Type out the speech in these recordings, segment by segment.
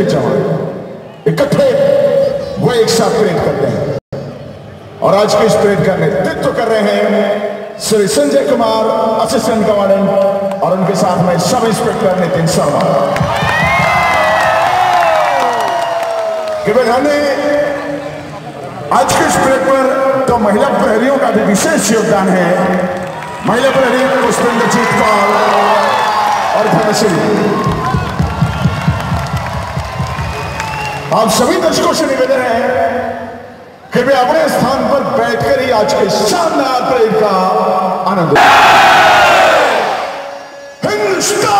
کے جوان اکٹھے وہ ایک ساتھ پریڈ کرتے ہیں اور آج کے اس پریڈ کا نیتو کر رہے ہیں سری سنجے کمار اسسٹنٹ کمانڈنٹ اور ان کے ساتھ میں سب انسپیکٹر نتن شرما کہ بھائی ہم نے آج کے اس پریڈ پر تو مہلہ پرہریوں کا بھی وشیش یوگدان ہے مہلہ مہیلا پرہری پشپندر جیت کال اور دھنشری آپ سبھی درشکوں سے نویدن ہے کہ میں اپنے استھان پر بیٹھ کر ہی آج کے شاندار پریڈ کا آنند ہندوستان!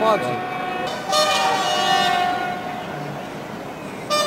pause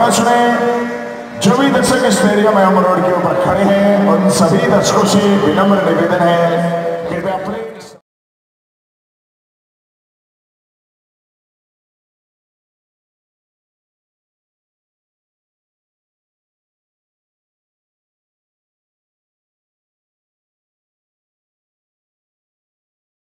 آواز میں جو بھی درشک اس ایریا میں ہم روڈ کے اوپر کھڑے ہیں ان سبھی درشکوں سے ونمر نویدن ہے۔